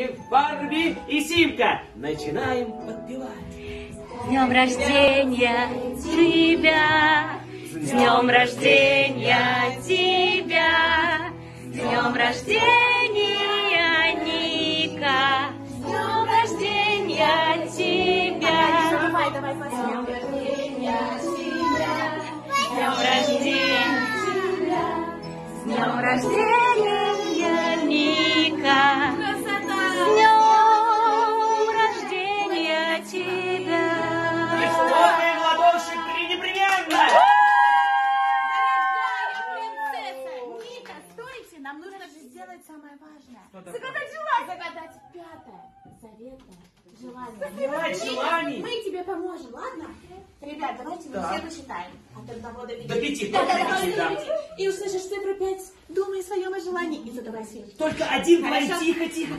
рождения, Барби и Симка. Начинаем подпевать. С днем рождения тебя, с днем рождения тебя, с днем рождения, Ника, с днем рождения тебя. Давай, давай, давай. С днем рождения тебя, с днем рождения тебя, с днем рождения, Нам нужно же сделать самое важное. Загадать желание! Загадать пятое. Заветное желание. Загадать желание? Мы тебе поможем, ладно? Ребят, давайте мы все посчитаем. От одного до пяти. До пяти, до пяти, да. И услышишь цифру пять. Думай о своем желании и задавай себе. Только один Хорошо. тихо, тихо.